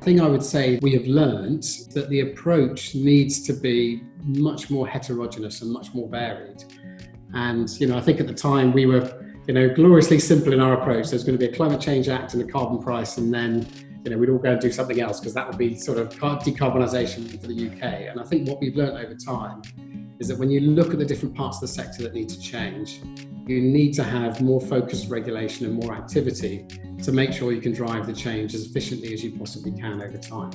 thing I would say we have learned that the approach needs to be much more heterogeneous and much more varied. And you know, I think at the time we were, you know, gloriously simple in our approach. There's going to be a climate change act and a carbon price, and then you know we'd all go and do something else because that would be sort of decarbonisation for the UK. And I think what we've learned over time is that when you look at the different parts of the sector that need to change, you need to have more focused regulation and more activity to make sure you can drive the change as efficiently as you possibly can over time.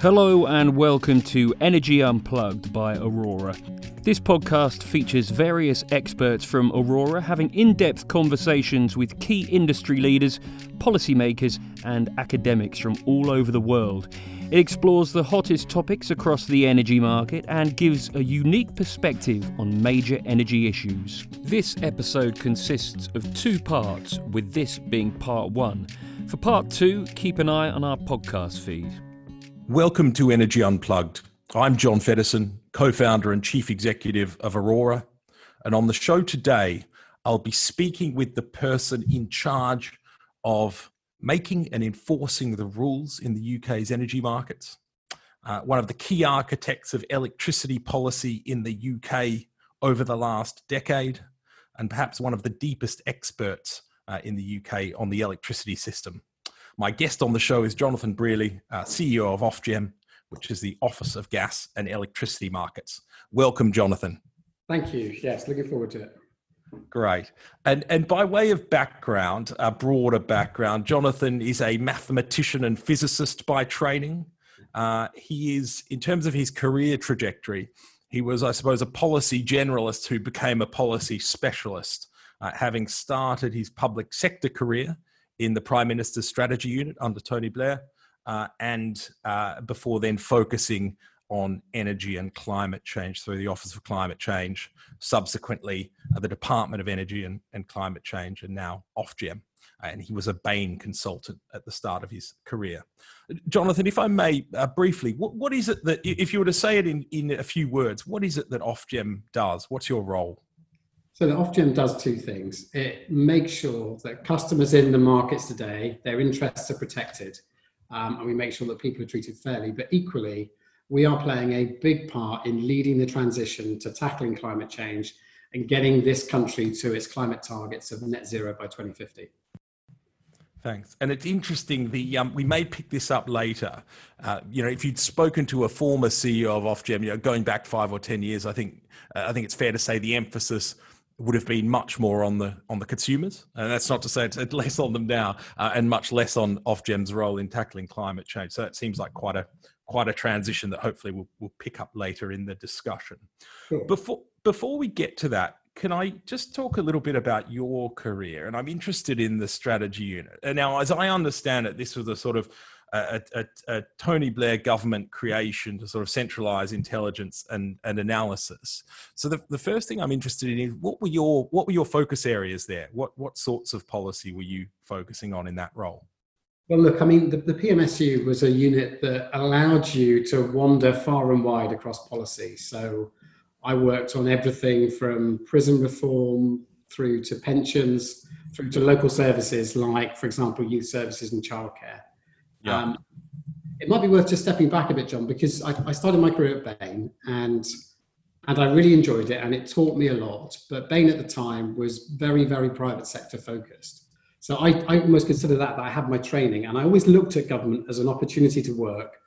Hello and welcome to Energy Unplugged by Aurora. This podcast features various experts from Aurora having in depth conversations with key industry leaders, policymakers, and academics from all over the world it explores the hottest topics across the energy market and gives a unique perspective on major energy issues. This episode consists of two parts, with this being part one. For part two, keep an eye on our podcast feed. Welcome to Energy Unplugged. I'm John Feddersen, co founder and chief executive of Aurora. And on the show today, I'll be speaking with the person in charge of making and enforcing the rules in the UK's energy markets. Uh, one of the key architects of electricity policy in the UK over the last decade, and perhaps one of the deepest experts uh, in the UK on the electricity system. My guest on the show is Jonathan Brearley, uh, CEO of Ofgem, which is the Office of Gas and Electricity Markets. Welcome, Jonathan. Thank you. Yes, looking forward to it. Great. And and by way of background, a broader background, Jonathan is a mathematician and physicist by training. Uh, he is, in terms of his career trajectory, he was, I suppose, a policy generalist who became a policy specialist, uh, having started his public sector career in the Prime Minister's Strategy Unit under Tony Blair, uh, and uh, before then focusing on energy and climate change through the Office of Climate Change, subsequently uh, the Department of Energy and, and Climate Change, and now Ofgem. And he was a Bain consultant at the start of his career. Jonathan, if I may uh, briefly, what, what is it that, if you were to say it in, in a few words, what is it that Ofgem does? What's your role? So the Ofgem does two things. It makes sure that customers in the markets today, their interests are protected, um, and we make sure that people are treated fairly. But equally, we are playing a big part in leading the transition to tackling climate change and getting this country to its climate targets of net zero by 2050. Thanks. And it's interesting. The um, we may pick this up later. Uh, you know, if you'd spoken to a former CEO of Ofgem, you know, going back five or ten years, I think uh, I think it's fair to say the emphasis would have been much more on the on the consumers, and that's not to say it's less on them now, uh, and much less on Ofgem's role in tackling climate change. So it seems like quite a quite a transition that hopefully we'll, we'll pick up later in the discussion. Sure. Before before we get to that, can I just talk a little bit about your career? And I'm interested in the strategy unit. And now, as I understand it, this was a sort of a, a, a, Tony Blair government creation to sort of centralize intelligence and, and analysis. So the, the first thing I'm interested in is what were your what were your focus areas there? What what sorts of policy were you focusing on in that role? Well, look, I mean, the, the, PMSU was a unit that allowed you to wander far and wide across policy. So I worked on everything from prison reform through to pensions, through to local services like, for example, youth services and childcare. Yeah. Um, it might be worth just stepping back a bit, John, because I, I started my career at Bain and and I really enjoyed it and it taught me a lot. But Bain at the time was very, very private sector focused. So I, I almost consider that that I had my training, and I always looked at government as an opportunity to work,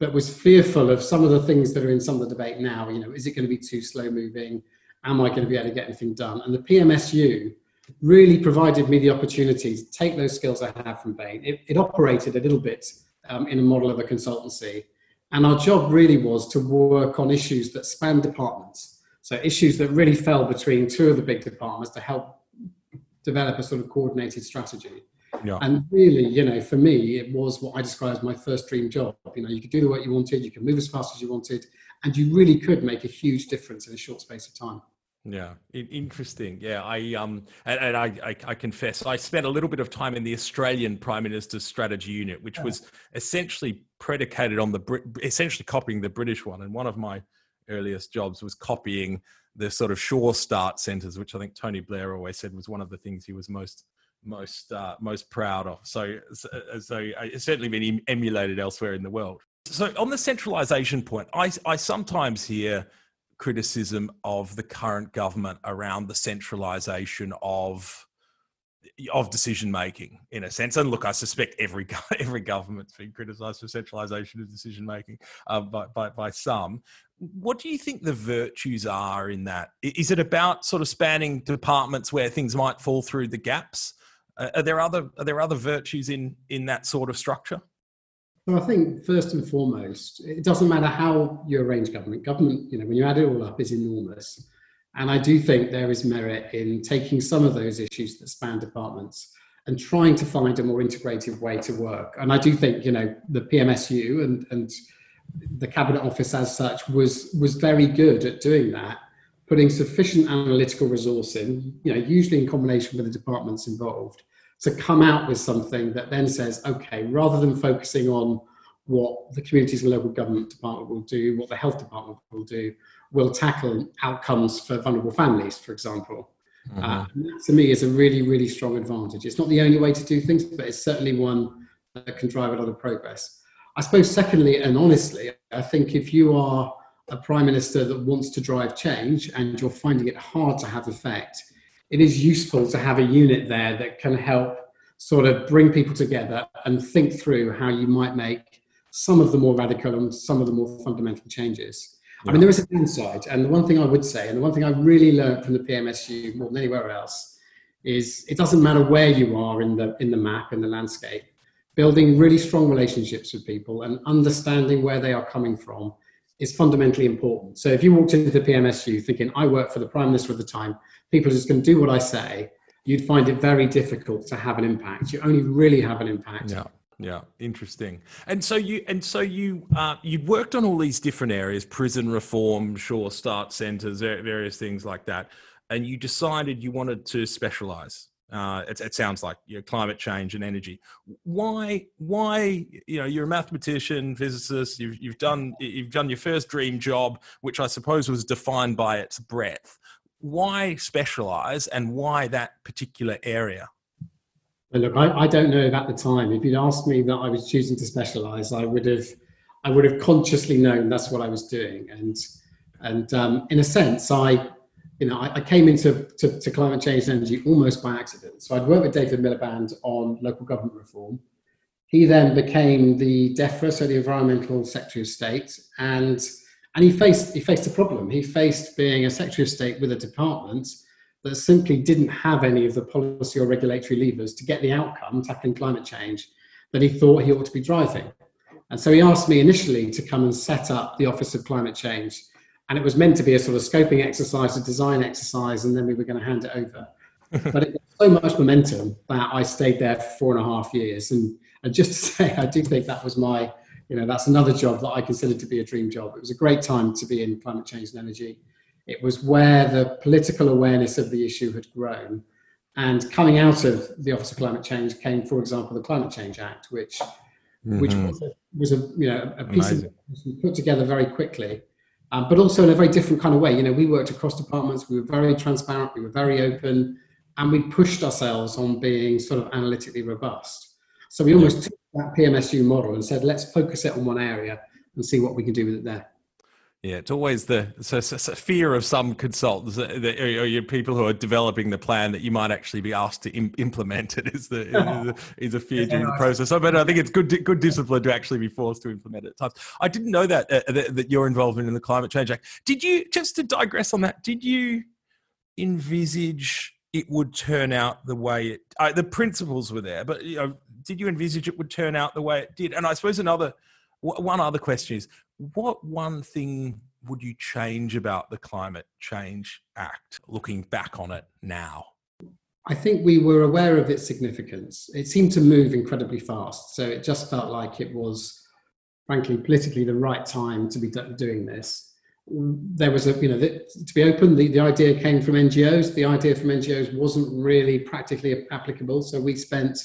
but was fearful of some of the things that are in some of the debate now. You know, is it going to be too slow moving? Am I going to be able to get anything done? And the PMSU really provided me the opportunity to take those skills I had from Bain. It, it operated a little bit um, in a model of a consultancy, and our job really was to work on issues that span departments. So issues that really fell between two of the big departments to help develop a sort of coordinated strategy. Yeah. And really, you know, for me, it was what I describe as my first dream job. You know, you could do the work you wanted, you could move as fast as you wanted, and you really could make a huge difference in a short space of time. Yeah, interesting. Yeah, I um, and, and I, I, I confess, I spent a little bit of time in the Australian Prime Minister's Strategy Unit, which was essentially predicated on the essentially copying the British one. And one of my earliest jobs was copying the sort of sure start centers, which I think Tony Blair always said was one of the things he was most most uh, most proud of. So, so, so it's certainly been emulated elsewhere in the world. So, on the centralisation point, I I sometimes hear criticism of the current government around the centralisation of of decision making in a sense. And look, I suspect every every government's been criticised for centralisation of decision making uh, by, by, by some. What do you think the virtues are in that? Is it about sort of spanning departments where things might fall through the gaps? Uh, are there other are there other virtues in in that sort of structure? Well, I think first and foremost, it doesn't matter how you arrange government. Government, you know, when you add it all up, is enormous. And I do think there is merit in taking some of those issues that span departments and trying to find a more integrated way to work. And I do think, you know, the PMSU and, and the Cabinet Office as such was, was very good at doing that, putting sufficient analytical resource in, you know, usually in combination with the departments involved, to come out with something that then says, okay, rather than focusing on what the communities and local government department will do, what the health department will do, will tackle outcomes for vulnerable families, for example. Mm-hmm. Uh, to me, is a really, really strong advantage. It's not the only way to do things, but it's certainly one that can drive a lot of progress. I suppose, secondly, and honestly, I think if you are a prime minister that wants to drive change and you're finding it hard to have effect, it is useful to have a unit there that can help sort of bring people together and think through how you might make some of the more radical and some of the more fundamental changes. I mean, there is a downside. And the one thing I would say, and the one thing I really learned from the PMSU more than anywhere else, is it doesn't matter where you are in the, in the map and the landscape, building really strong relationships with people and understanding where they are coming from is fundamentally important. So if you walked into the PMSU thinking, I work for the Prime Minister at the time, people are just going to do what I say, you'd find it very difficult to have an impact. You only really have an impact yeah yeah interesting and so you and so you uh, you worked on all these different areas prison reform sure start centers various things like that and you decided you wanted to specialize uh, it, it, sounds like you know, climate change and energy. Why? Why? You know, you're a mathematician, physicist. You've, you've done you've done your first dream job, which I suppose was defined by its breadth. Why specialize, and why that particular area? Look, I, I don't know at the time. If you'd asked me that I was choosing to specialise, I would have, I would have consciously known that's what I was doing. And and um, in a sense, I, you know, I, I came into to, to, climate change and energy almost by accident. So I'd worked with David Miliband on local government reform. He then became the DEFRA, so the Environmental Secretary of State, and and he faced he faced a problem. He faced being a Secretary of State with a department that simply didn't have any of the policy or regulatory levers to get the outcome, tackling climate change, that he thought he ought to be driving. And so he asked me initially to come and set up the Office of Climate Change. And it was meant to be a sort of scoping exercise, a design exercise, and then we were going to hand it over. but it got so much momentum that I stayed there for four and a half years. And, and just to say, I do think that was my, you know, that's another job that I consider to be a dream job. It was a great time to be in climate change and energy. It was where the political awareness of the issue had grown. And coming out of the Office of Climate Change came, for example, the Climate Change Act, which mm-hmm. which was a, was a you know a piece Amazing. of put together very quickly, um, but also in a very different kind of way. You know, we worked across departments. We were very transparent. We were very open, and we pushed ourselves on being sort of analytically robust. So we almost took that PMSU model and said, let's focus it on one area and see what we can do with it there. Yeah, it's always the so, so, so fear of some consultants that, or your people who are developing the plan that you might actually be asked to Im- implement it is the, is, a, is a fear during the process. So, but I think it's good good discipline to actually be forced to implement it at times. I didn't know that, uh, that that your involvement in the Climate Change Act. Did you just to digress on that? Did you envisage it would turn out the way it? Uh, the principles were there, but you know, did you envisage it would turn out the way it did? And I suppose another one other question is what one thing would you change about the Climate Change Act looking back on it now? I think we were aware of its significance. It seemed to move incredibly fast. So it just felt like it was, frankly, politically the right time to be doing this. There was a, you know, the, to be open, the, the idea came from NGOs. The idea from NGOs wasn't really practically applicable. So we spent,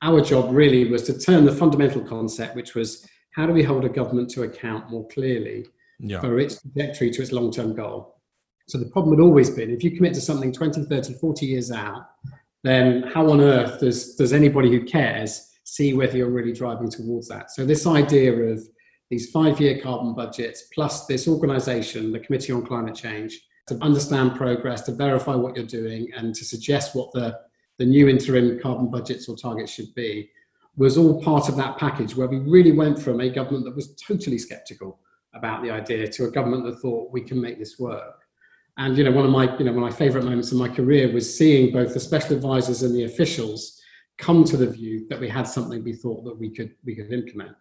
our job really was to turn the fundamental concept, which was how do we hold a government to account more clearly yeah. for its trajectory to its long term goal? So the problem had always been if you commit to something 20, 30, 40 years out, then how on earth does, does anybody who cares see whether you're really driving towards that? So, this idea of these five year carbon budgets plus this organization, the Committee on Climate Change, to understand progress, to verify what you're doing, and to suggest what the, the new interim carbon budgets or targets should be was all part of that package where we really went from a government that was totally skeptical about the idea to a government that thought we can make this work. And you know, one of my you know one of my favourite moments in my career was seeing both the special advisors and the officials come to the view that we had something we thought that we could we could implement.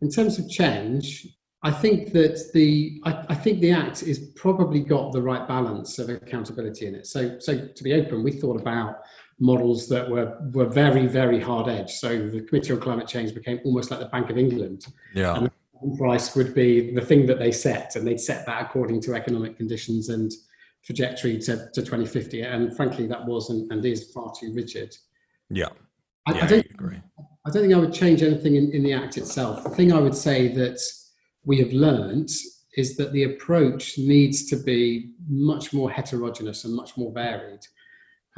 In terms of change, I think that the I, I think the Act is probably got the right balance of accountability in it. So so to be open, we thought about models that were were very very hard edged. So the Committee on Climate Change became almost like the Bank of England. Yeah. And the price would be the thing that they set, and they'd set that according to economic conditions and trajectory to, to 2050. And frankly, that was and, and is far too rigid. Yeah. I, yeah, I don't I agree. I don't think I would change anything in, in the Act itself. The thing I would say that we have learned is that the approach needs to be much more heterogeneous and much more varied.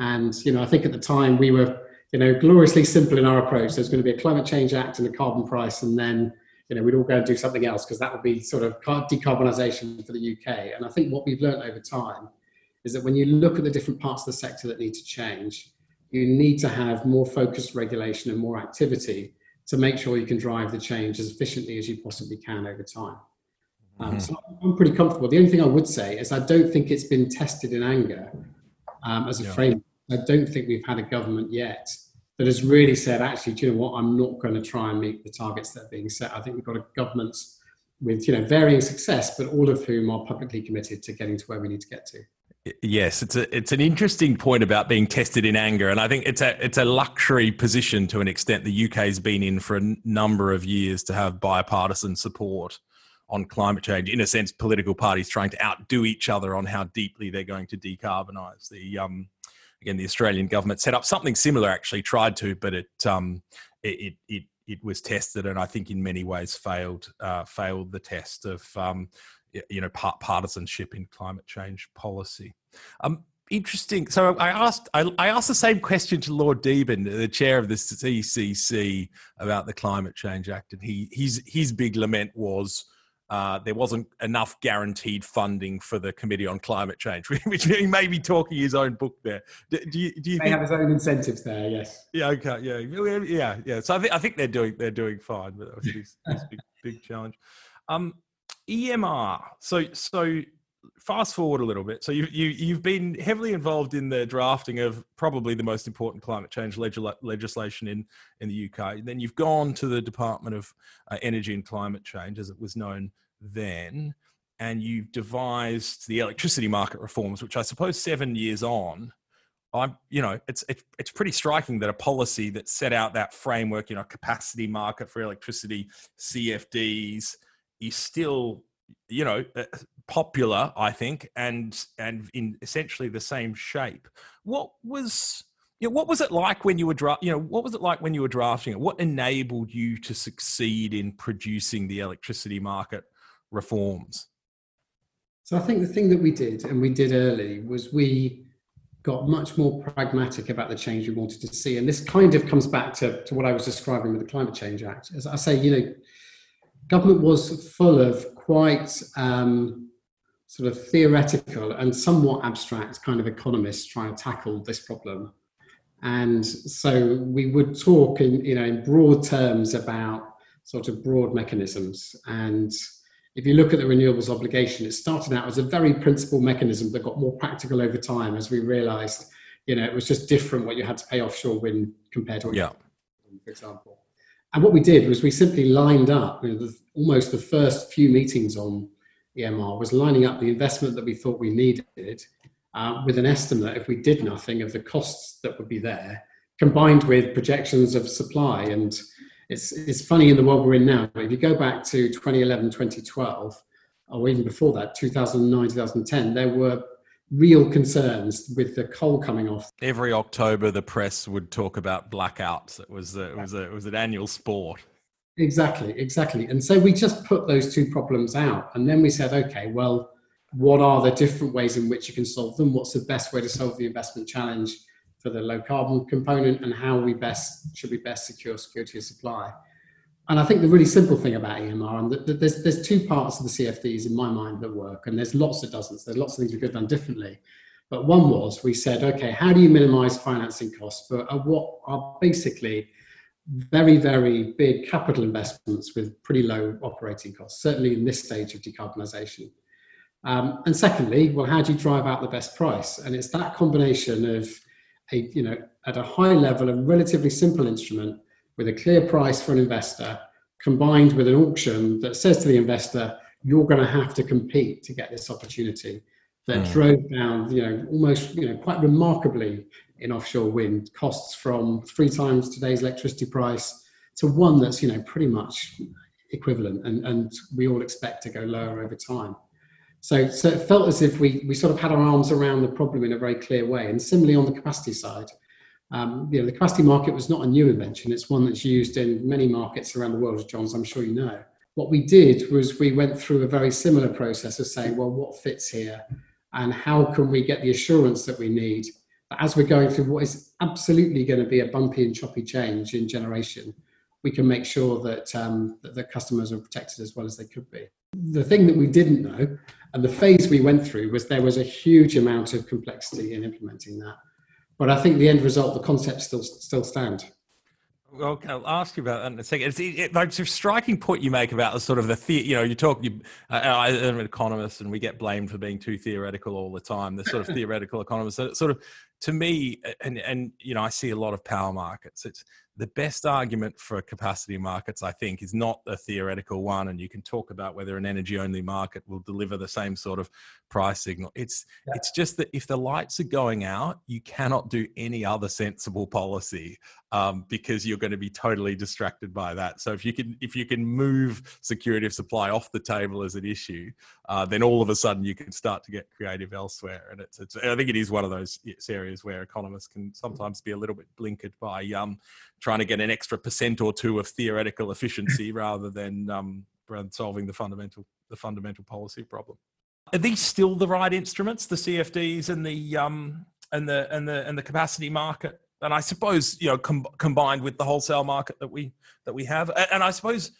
And you know, I think at the time we were, you know, gloriously simple in our approach. There's going to be a climate change act and a carbon price, and then you know we'd all go and do something else because that would be sort of decarbonisation for the UK. And I think what we've learned over time is that when you look at the different parts of the sector that need to change, you need to have more focused regulation and more activity to make sure you can drive the change as efficiently as you possibly can over time. Um, so I'm pretty comfortable. The only thing I would say is I don't think it's been tested in anger um, as a Yeah. framework. I don't think we've had a government yet that has really said, actually, do you know what? I'm not going to try and meet the targets that are being set. I think we've got a government with you know varying success, but all of whom are publicly committed to getting to where we need to get to. Yes, it's a it's an interesting point about being tested in anger, and I think it's a it's a luxury position to an extent the UK's been in for a number of years to have bipartisan support on climate change. In a sense, political parties trying to outdo each other on how deeply they're going to decarbonise. The um, again, the Australian government set up something similar. Actually, tried to, but it um, it, it it was tested, and I think in many ways failed uh, failed the test of um, you know par- partisanship in climate change policy. Um, interesting. So I asked I, I asked the same question to Lord Deben, the chair of the CCC, about the Climate Change Act, and he his his big lament was. Uh, there wasn't enough guaranteed funding for the Committee on Climate Change, which he may be talking his own book there. Do, do you, do you They think have his own incentives there, yes. yeah. Okay. Yeah. Yeah. Yeah. So I think I think they're doing they're doing fine, but that was big big challenge. Um, EMR. So so fast forward a little bit. So you you you've been heavily involved in the drafting of probably the most important climate change legis- legislation in in the UK. Then you've gone to the Department of uh, Energy and Climate Change, as it was known then, and you've devised the electricity market reforms, which I suppose seven years on I'm, you know, it's it's it's pretty striking that a policy that set out that framework, you know, capacity market for electricity, CFDs, is still, you know, uh, popular. I think, and and in essentially the same shape. What was you know, what was it like when you were dra- you know what was it like when you were drafting it? What enabled you to succeed in producing the electricity market reforms? So I think the thing that we did, and we did early, was we got much more pragmatic about the change we wanted to see. And this kind of comes back to, to what I was describing with the Climate Change Act. As I say, you know, government was full of quite um, sort of theoretical and somewhat abstract kind of economists trying to tackle this problem. And so we would talk in, you know, in broad terms about sort of broad mechanisms and if you look at the renewables obligation, it started out as a very principled mechanism that got more practical over time as we realized, you know, it was just different what you had to pay offshore wind compared to what you Yeah. had for example. And what we did was we simply lined up, you know, the, almost the first few meetings on EMR was lining up the investment that we thought we needed uh, with an estimate, if we did nothing, of the costs that would be there, combined with projections of supply. And it's, it's funny in the world we're in now. If you go back to 2011, 2012, or even before that, 2009, 2010, there were real concerns with the coal coming off. Every October, the press would talk about blackouts. It was a, it was a, it was an annual sport. Exactly, exactly. And so we just put those two problems out. And then we said, okay, well, what are the different ways in which you can solve them? What's the best way to solve the investment challenge for the low carbon component and how we best should we best secure security of supply. And I think the really simple thing about EMR, and that, there's there's two parts of the CFDs in my mind that work, and there's lots of dozens. There's lots of things we could have done differently. But one was we said, okay, how do you minimize financing costs for uh, what are basically very, very big capital investments with pretty low operating costs, certainly in this stage of decarbonisation. Um, and secondly, well, how do you drive out the best price? And it's that combination of a, you know, at a high level, a relatively simple instrument with a clear price for an investor, combined with an auction that says to the investor, you're going to have to compete to get this opportunity that mm. drove down, you know, almost, you know, quite remarkably in offshore wind costs from three times today's electricity price to one that's, you know, pretty much equivalent and, and we all expect to go lower over time. So, so it felt as if we, we sort of had our arms around the problem in a very clear way. And similarly on the capacity side, um, you know, the capacity market was not a new invention. It's one that's used in many markets around the world, as John's I'm sure you know. What we did was we went through a very similar process of saying, well, what fits here? And how can we get the assurance that we need that as we're going through what is absolutely going to be a bumpy and choppy change in generation, we can make sure that, um, that the customers are protected as well as they could be. The thing that we didn't know, and the phase we went through, was there was a huge amount of complexity in implementing that. But I think the end result, the concepts still still stand. Well, I'll ask you about that in a second. It's, it, it's a striking point you make about the sort of the, the you know, you talk, you, uh, I'm an economist and we get blamed for being too theoretical all the time. The sort of theoretical economists, so sort of to me, and, and, you know, I see a lot of power markets. It's, the best argument for capacity markets, I think, is not a theoretical one. And you can talk about whether an energy only market will deliver the same sort of price signal. It's yeah. it's just that if the lights are going out, you cannot do any other sensible policy um, because you're going to be totally distracted by that. So if you can if you can move security of supply off the table as an issue, uh, then all of a sudden you can start to get creative elsewhere. And it's, it's I think it is one of those areas where economists can sometimes be a little bit blinkered by um, trying to get an extra percent or two of theoretical efficiency rather than um, solving the fundamental the fundamental policy problem. Are these still the right instruments, the CFDs and the um, and the and the and the capacity market? And I suppose you know com- combined with the wholesale market that we that we have, and, I suppose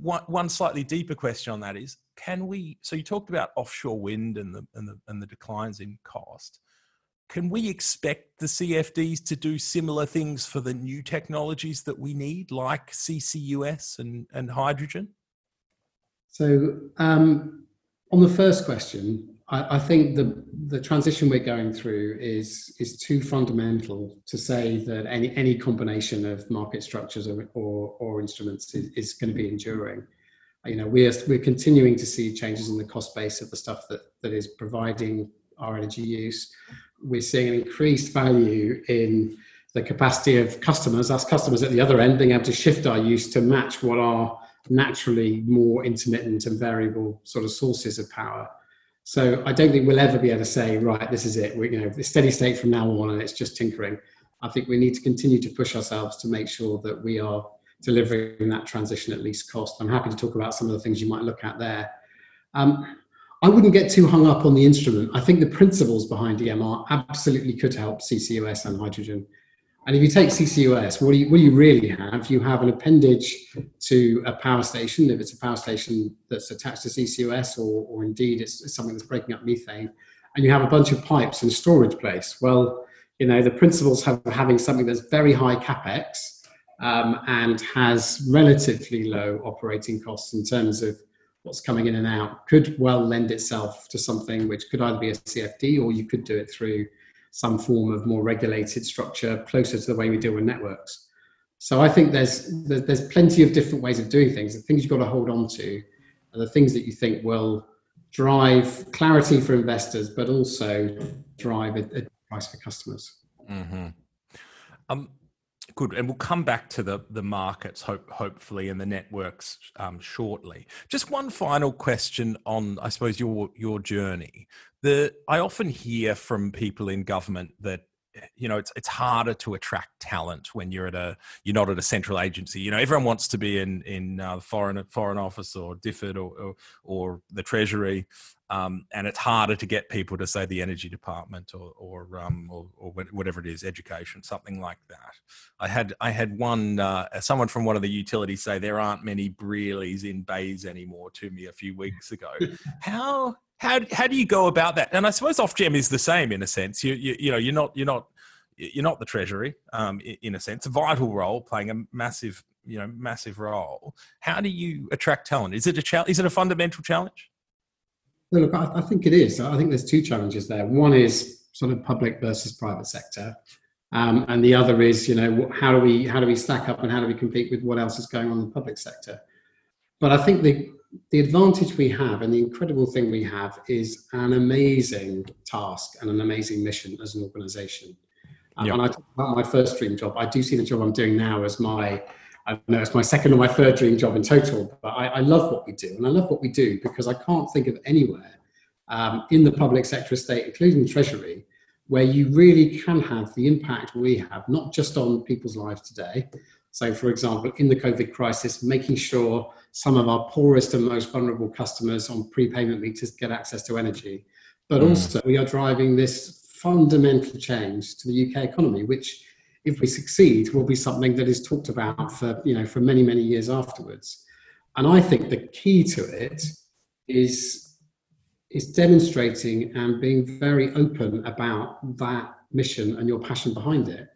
one, one slightly deeper question on that is: Can we? So you talked about offshore wind and the and the and the declines in cost can we expect the CFDs to do similar things for the new technologies that we need, like CCUS and, and hydrogen? So, um, on the first question, I, I, think the the transition we're going through is is too fundamental to say that any any combination of market structures or or, or instruments is, is going to be enduring. You know, we're we're continuing to see changes in the cost base of the stuff that that is providing our energy use we're seeing an increased value in the capacity of customers, us customers at the other end, being able to shift our use to match what are naturally more intermittent and variable sort of sources of power. So I don't think we'll ever be able to say, right, this is it. We're, you know, the steady state from now on, and it's just tinkering. I think we need to continue to push ourselves to make sure that we are delivering that transition at least cost. I'm happy to talk about some of the things you might look at there. Um, I wouldn't get too hung up on the instrument. I think the principles behind EMR absolutely could help CCUS and hydrogen. And if you take CCUS, what do you, what do you really have? You have an appendage to a power station, if it's a power station that's attached to CCUS, or, or indeed it's something that's breaking up methane, and you have a bunch of pipes and storage place. Well, you know, the principles of having something that's very high capex um, and has relatively low operating costs in terms of what's coming in and out could well lend itself to something which could either be a CFD or you could do it through some form of more regulated structure closer to the way we deal with networks. So I think there's there's plenty of different ways of doing things. The things you've got to hold on to are the things that you think will drive clarity for investors, but also drive a, a price for customers. Mm-hmm. Um, Good, and we'll come back to the the markets, hope, hopefully, and the networks um, shortly. Just one final question on, I suppose, your your journey. The I often hear from people in government that you know it's it's harder to attract talent when you're at a you're not at a central agency. You know everyone wants to be in in uh, foreign foreign office or DFID or, or, or the treasury um, and it's harder to get people to say the energy department or or, um, or, or whatever it is education something like that. I had i had one uh, someone from one of the utilities say there aren't many Brearleys in BEIS anymore to me a few weeks ago. How how how do you go about that? And I suppose Ofgem is the same in a sense. You you, you know you're not you're not you're not the treasury um, in a sense, a vital role playing a massive you know massive role. How do you attract talent? Is it a challenge? Is it a fundamental challenge? Well, look, I, I think it is. I think there's two challenges there. One is sort of public versus private sector. Um, and the other is, you know, how do we how do we stack up and how do we compete with what else is going on in the public sector? But I think the the advantage we have and the incredible thing we have is an amazing task and an amazing mission as an organization. Um, yep. And I talk about my first dream job. I do see the job I'm doing now as my, I know it's my second or my third dream job in total, but I, I love what we do. And I love what we do because I can't think of anywhere um, in the public sector estate, including the Treasury, where you really can have the impact we have, not just on people's lives today. So, for example, in the COVID crisis, making sure some of our poorest and most vulnerable customers on prepayment meters get access to energy. But mm. also, we are driving this fundamental change to the UK economy, which, if we succeed, will be something that is talked about for you know for many many years afterwards. And I think the key to it is is demonstrating and being very open about that mission and your passion behind it.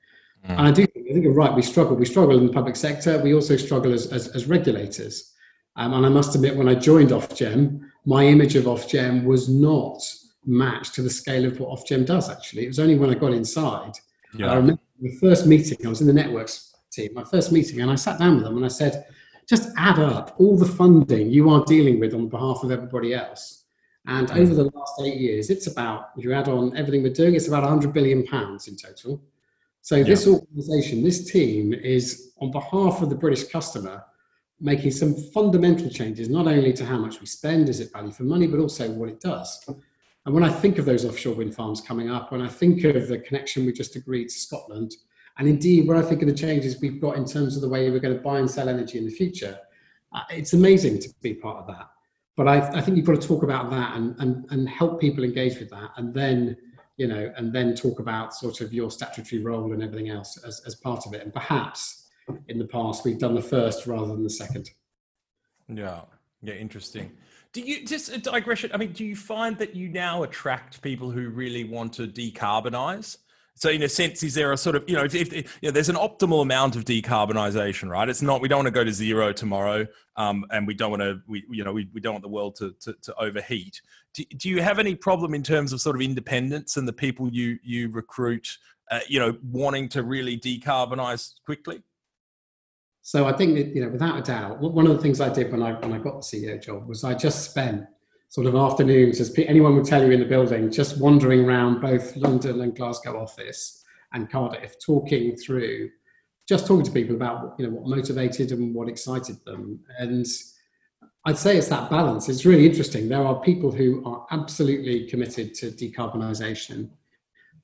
Mm. And I do think, I think you're right. We struggle. We struggle in the public sector. We also struggle as, as, as regulators. Um, and I must admit, when I joined Ofgem, my image of Ofgem was not matched to the scale of what Ofgem does, actually. It was only when I got inside. Yeah. I remember the first meeting, I was in the networks team, my first meeting, and I sat down with them and I said, just add up all the funding you are dealing with on behalf of everybody else. And over the last eight years, it's about, if you add on everything we're doing, it's about 100 billion pounds in total. So yeah. this organization, this team is on behalf of the British customer making some fundamental changes, not only to how much we spend, is it value for money, but also what it does. And when I think of those offshore wind farms coming up, when I think of the connection we just agreed to Scotland, and indeed when I think of the changes we've got in terms of the way we're going to buy and sell energy in the future, uh, it's amazing to be part of that. But I, I think you've got to talk about that and, and, and help people engage with that, and then you know, and then talk about sort of your statutory role and everything else as, as part of it. And perhaps in the past we've done the first rather than the second. Yeah, yeah, interesting. Do you just a digression? I mean, do you find that you now attract people who really want to decarbonize? So, in a sense, is there a sort of you know, if, if you know, there's an optimal amount of decarbonisation, right? It's not we don't want to go to zero tomorrow, um, and we don't want to we you know we, we don't want the world to to, to overheat. Do, do you have any problem in terms of sort of independence and the people you you recruit, uh, you know, wanting to really decarbonise quickly? So I think that, you know, without a doubt, one of the things I did when I when I got the CEO job was I just spent sort of afternoons, as anyone would tell you in the building, just wandering around both London and Glasgow office and Cardiff, talking through, just talking to people about you know what motivated and what excited them. And I'd say it's that balance. It's really interesting. There are people who are absolutely committed to decarbonisation,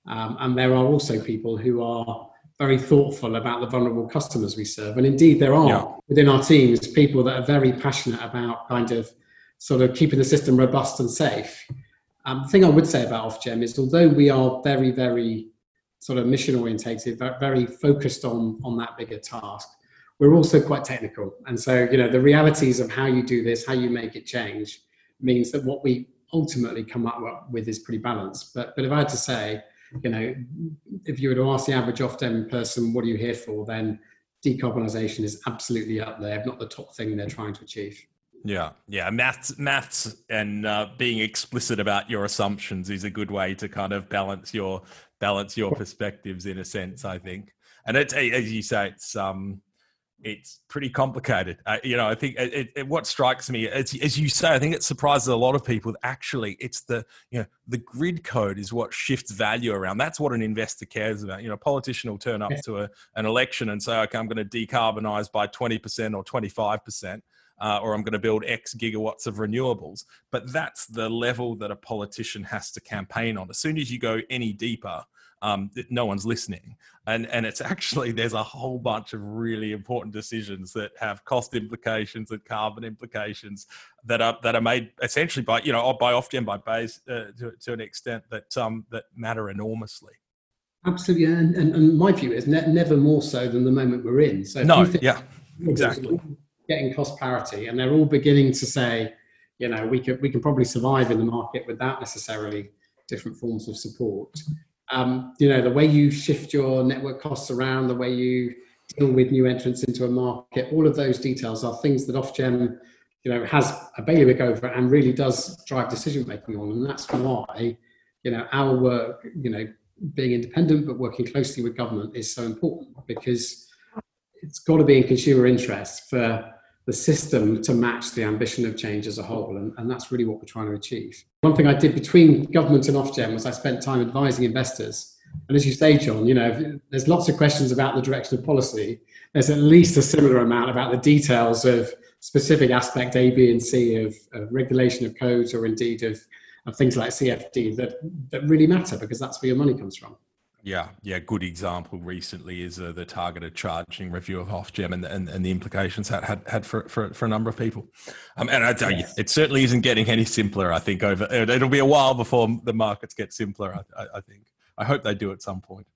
um, and there are also people who are very thoughtful about the vulnerable customers we serve. And indeed, there are yeah. within our teams people that are very passionate about kind of sort of keeping the system robust and safe. Um, the thing I would say about Ofgem is although we are very, very sort of mission orientated, very focused on, on that bigger task, we're also quite technical. And so, you know, the realities of how you do this, how you make it change, means that what we ultimately come up with is pretty balanced. But, but if I had to say, you know, if you were to ask the average Ofgem person, what are you here for? Then decarbonisation is absolutely up there, if not the top thing they're trying to achieve. Yeah, yeah. Maths, maths, and uh, being explicit about your assumptions is a good way to kind of balance your balance your perspectives in a sense. I think, and it's as you say, it's um, it's pretty complicated. Uh, you know, I think it, it, what strikes me, as, as, you say, I think it surprises a lot of people. Actually, it's the you know the grid code is what shifts value around. That's what an investor cares about. You know, a politician will turn up to a, an election and say, "Okay, I'm going to decarbonize by 20 percent or 25 percent." Uh, or I'm going to build X gigawatts of renewables. But that's the level that a politician has to campaign on. As soon as you go any deeper, um, no one's listening. And, and it's actually, there's a whole bunch of really important decisions that have cost implications and carbon implications that are, that are made essentially by, you know, by Ofgem, by BEIS uh, to, to an extent that, um, that matter enormously. Absolutely. And, and, and my view is ne- never more so than the moment we're in. So no, yeah, exactly. Getting cost parity and they're all beginning to say, you know, we could, we can probably survive in the market without necessarily different forms of support. Um, you know, the way you shift your network costs around, the way you deal with new entrants into a market, all of those details are things that Ofgem, you know, has a bailiwick over and really does drive decision making on. And that's why, you know, our work, you know, being independent but working closely with government is so important because it's got to be in consumer interest for the system to match the ambition of change as a whole. And, and that's really what we're trying to achieve. One thing I did between government and Ofgem was I spent time advising investors. And as you say, John, you know, there's lots of questions about the direction of policy. There's at least a similar amount about the details of specific aspect A, B, and C of, of regulation of codes or indeed of of things like CFD that, that really matter because that's where your money comes from. Yeah, yeah. Good example recently is uh, the targeted charging review of Ofgem and, and, and the implications that had had for, for, for a number of people. Um, and I tell yes. you, it certainly isn't getting any simpler. I think over it'll be a while before the markets get simpler. I, I, I think. I hope they do at some point.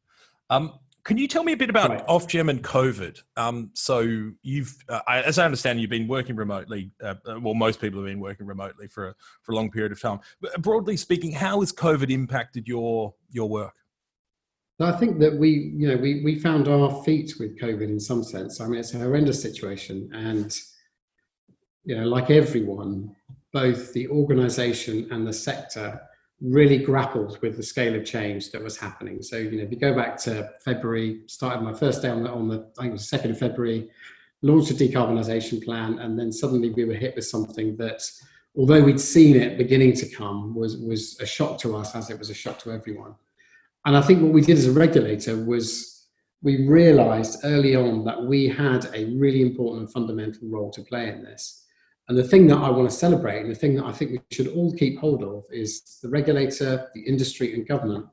Um, can you tell me a bit about right. Ofgem and COVID? Um, so you've, uh, as I understand, you've been working remotely. Uh, uh, well, most people have been working remotely for a, for a long period of time. But broadly speaking, how has COVID impacted your your work? I think that we, you know, we we found our feet with COVID in some sense. I mean, it's a horrendous situation, and you know, like everyone, both the organisation and the sector really grappled with the scale of change that was happening. So, you know, if you go back to February, started my first day on the, on the I think it was 2nd of February, launched a decarbonisation plan, and then suddenly we were hit with something that, although we'd seen it beginning to come, was, was a shock to us as it was a shock to everyone. And I think what we did as a regulator was we realised early on that we had a really important and fundamental role to play in this and the thing that I want to celebrate, and the thing that I think we should all keep hold of, is the regulator, the industry, and government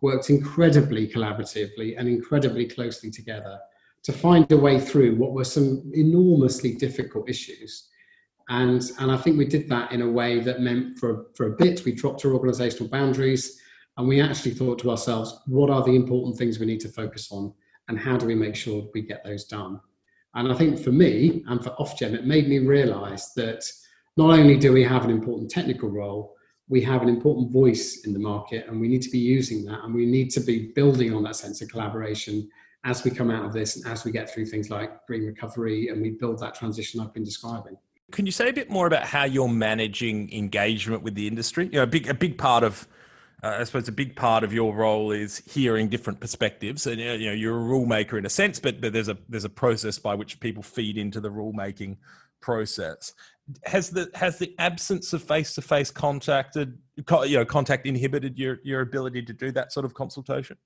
worked incredibly collaboratively and incredibly closely together to find a way through what were some enormously difficult issues. And, and I think we did that in a way that meant for, for a bit we dropped our organizational boundaries and we actually thought to ourselves, what are the important things we need to focus on and how do we make sure we get those done? And I think for me and for Ofgem, it made me realize that not only do we have an important technical role, we have an important voice in the market and we need to be using that and we need to be building on that sense of collaboration as we come out of this and as we get through things like green recovery and we build that transition I've been describing. Can you say a bit more about how you're managing engagement with the industry? You know, a big a big part of uh, I suppose a big part of your role is hearing different perspectives, and you know you're a rule maker in a sense, but, but there's a there's a process by which people feed into the rule making process. Has the has the absence of face to face contact, you know, contact inhibited your your ability to do that sort of consultation?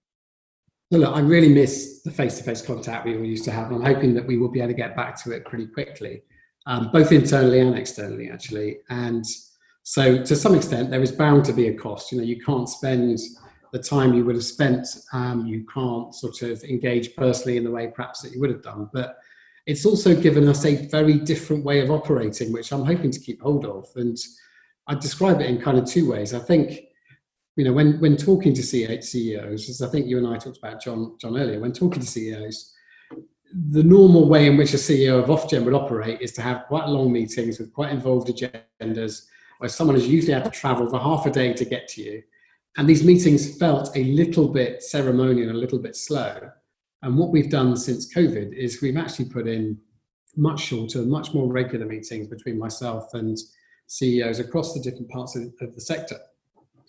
Look, I really miss the face to face contact we all used to have. I'm hoping that we will be able to get back to it pretty quickly, um, both internally and externally, actually, and so to some extent, there is bound to be a cost. You know, you can't spend the time you would have spent. Um, you can't sort of engage personally in the way perhaps that you would have done. But it's also given us a very different way of operating, which I'm hoping to keep hold of. And I describe it in kind of two ways. I think, you know, when when talking to CEOs, as I think you and I talked about John John earlier, when talking to CEOs, the normal way in which a CEO of Ofgem would operate is to have quite long meetings with quite involved agendas where someone has usually had to travel for half a day to get to you. And these meetings felt a little bit ceremonial, a little bit slow. And what we've done since COVID is we've actually put in much shorter, much more regular meetings between myself and CEOs across the different parts of, of the sector.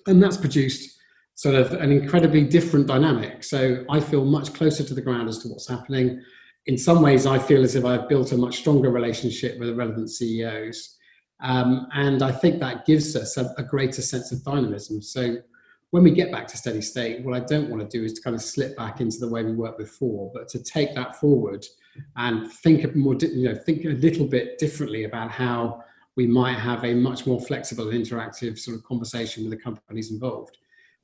And that's produced sort of an incredibly different dynamic. So I feel much closer to the ground as to what's happening. In some ways, I feel as if I've built a much stronger relationship with the relevant CEOs. Um, and I think that gives us a, a, greater sense of dynamism. So when we get back to steady state, what I don't want to do is to kind of slip back into the way we worked before, but to take that forward and think more, you know, think a little bit differently about how we might have a much more flexible and interactive sort of conversation with the companies involved.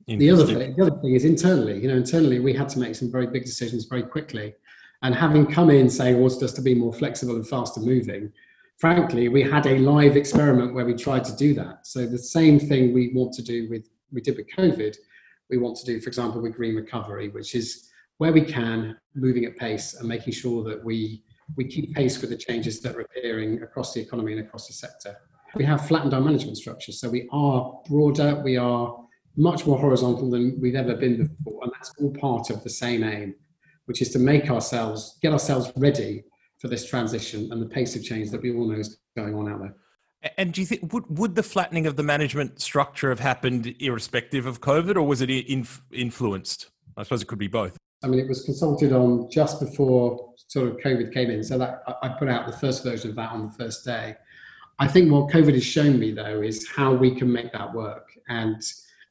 The other thing, the other thing is internally. You know, internally we had to make some very big decisions very quickly, and having come in saying wants us to be more flexible and faster moving. Frankly, we had a live experiment where we tried to do that. So the same thing we want to do with we did with COVID, we want to do, for example, with green recovery, which is where we can, moving at pace and making sure that we we keep pace with the changes that are appearing across the economy and across the sector. We have flattened our management structure, so we are broader, we are much more horizontal than we've ever been before, and that's all part of the same aim, which is to make ourselves, get ourselves ready for this transition and the pace of change that we all know is going on out there. And do you think would would the flattening of the management structure have happened irrespective of COVID, or was it influenced? I suppose it could be both. I mean, it was consulted on just before sort of COVID came in, so that I put out the first version of that on the first day. I think what COVID has shown me though is how we can make that work, and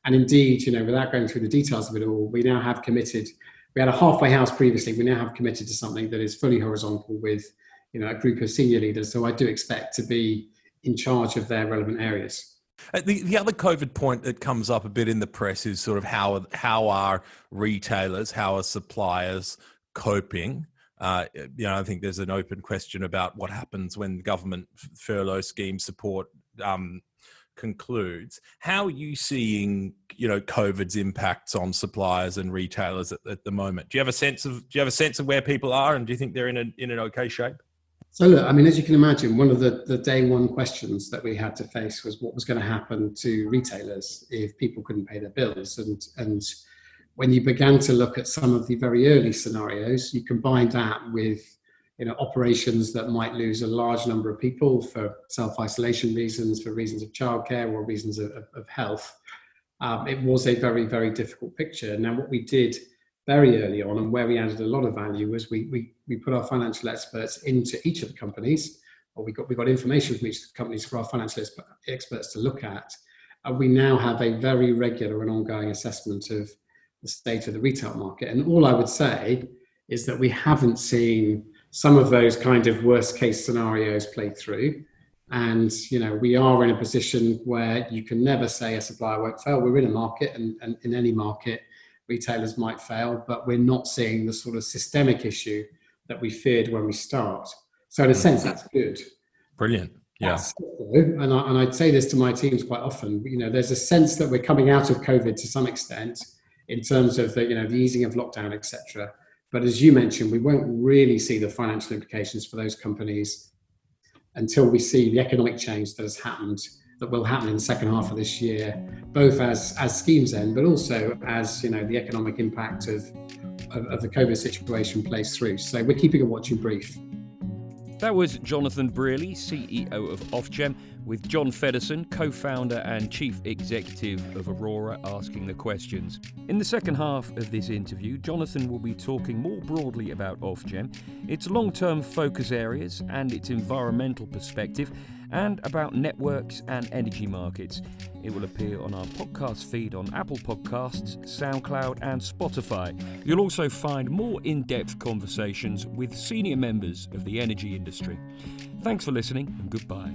and indeed, you know, without going through the details of it all, we now have committed. We had a halfway house previously. We now have committed to something that is fully horizontal with, you know, a group of senior leaders. So I do expect to be in charge of their relevant areas. Uh, the, the other COVID point that comes up a bit in the press is sort of how how are retailers, how are suppliers coping? Uh, you know, I think there's an open question about what happens when government furlough scheme support um, concludes. How are you seeing, you know, COVID's impacts on suppliers and retailers at, at the moment? Do you have a sense of do you have a sense of where people are, and do you think they're in a, in an okay shape? So look, I mean, as you can imagine, one of the, the day one questions that we had to face was what was going to happen to retailers if people couldn't pay their bills. And and when you began to look at some of the very early scenarios, you combined that with you know operations that might lose a large number of people for self-isolation reasons, for reasons of childcare or reasons of, of health. Um, it was a very, very difficult picture. Now, what we did very early on and where we added a lot of value was we, we, we put our financial experts into each of the companies, or we got, we got information from each of the companies for our financial experts to look at. And we now have a very regular and ongoing assessment of the state of the retail market. And all I would say is that we haven't seen some of those kind of worst case scenarios play through. And you know, we are in a position where you can never say a supplier won't fail. We're in a market, and, and in any market, retailers might fail, but we're not seeing the sort of systemic issue that we feared when we start. So in a mm. sense, that's good. Brilliant. Yeah. And, I, and I'd say this to my teams quite often. You know, there's a sense that we're coming out of COVID to some extent in terms of the you know the easing of lockdown, etc. But as you mentioned, we won't really see the financial implications for those companies until we see the economic change that has happened that will happen in the second half of this year, both as as schemes end, but also as you know the economic impact of of, of the COVID situation plays through. So we're keeping a watching brief. That was Jonathan Brearley, CEO of Ofgem, with John Feddersen, co founder and chief executive of Aurora, asking the questions. In the second half of this interview, Jonathan will be talking more broadly about Ofgem, its long term focus areas, and its environmental perspective and about networks and energy markets. It will appear on our podcast feed on Apple Podcasts, SoundCloud, and Spotify. You'll also find more in depth conversations with senior members of the energy industry. Thanks for listening and goodbye.